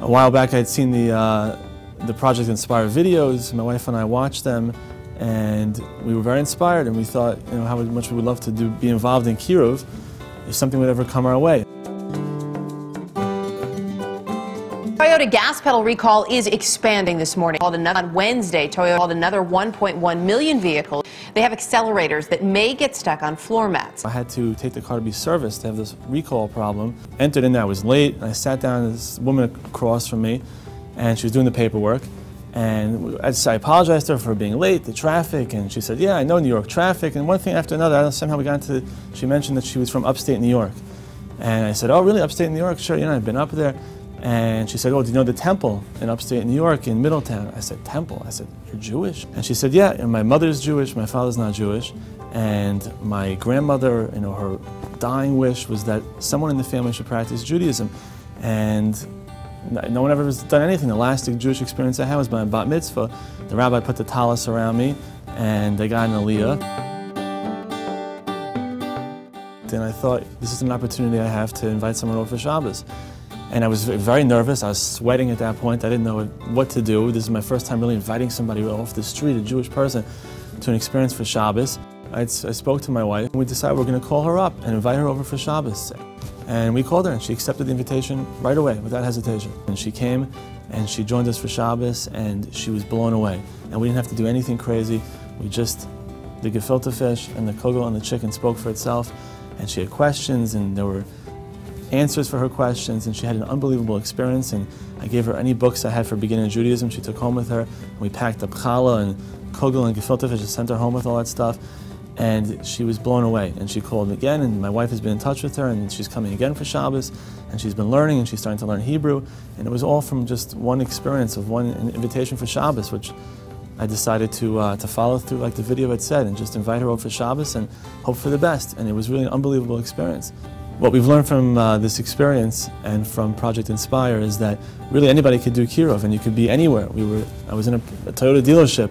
A while back I had seen the, uh, the Project Inspire videos. My wife and I watched them and we were very inspired and we thought you know, how much we would love to do, be involved in Kiruv if something would ever come our way. Toyota gas pedal recall is expanding this morning. On Wednesday, Toyota called another 1.1 million vehicles. They have accelerators that may get stuck on floor mats. I had to take the car to be serviced to have this recall problem. Entered in there, I was late, I sat down, this woman across from me, and she was doing the paperwork. And I apologized to her for being late, the traffic, and she said, yeah, I know New York traffic. And one thing after another, I know, somehow we got into, she mentioned that she was from upstate New York. And I said, oh, really, upstate New York? Sure, you know, I've been up there. And she said, oh, do you know the temple in upstate New York in Middletown? I said, temple? I said, you're Jewish? And she said, yeah, and my mother's Jewish, my father's not Jewish. And my grandmother, you know, her dying wish was that someone in the family should practice Judaism. And no one ever has done anything. The last Jewish experience I had was my bat mitzvah. The rabbi put the talis around me, and I got an aliyah. Then I thought, this is an opportunity I have to invite someone over for Shabbos. And I was very nervous. I was sweating at that point. I didn't know what to do. This is my first time really inviting somebody off the street, a Jewish person, to an experience for Shabbos. I, I spoke to my wife, and we decided we are going to call her up and invite her over for Shabbos. And we called her, and she accepted the invitation right away, without hesitation. And she came, and she joined us for Shabbos, and she was blown away. And we didn't have to do anything crazy. We just, the gefilte fish and the kugel and the chicken spoke for itself. And she had questions, and there were answers for her questions, and she had an unbelievable experience. And I gave her any books I had for beginning Judaism. She took home with her. We packed up challah and kugel and gefilte fish and sent her home with all that stuff. And she was blown away. And she called again, and my wife has been in touch with her, and she's coming again for Shabbos. And she's been learning, and she's starting to learn Hebrew. And it was all from just one experience of one invitation for Shabbos, which I decided to, uh, to follow through like the video had said and just invite her over for Shabbos and hope for the best. And it was really an unbelievable experience. What we've learned from uh, this experience and from Project Inspire is that really anybody could do Kiruv and you could be anywhere. We were, I was in a, a Toyota dealership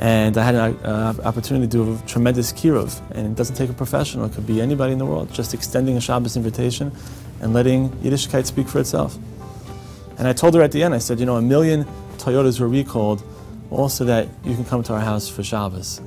and I had an uh, opportunity to do a tremendous Kiruv and it doesn't take a professional, it could be anybody in the world, just extending a Shabbos invitation and letting Yiddishkeit speak for itself. And I told her at the end, I said, you know, a million Toyotas were recalled, also that you can come to our house for Shabbos.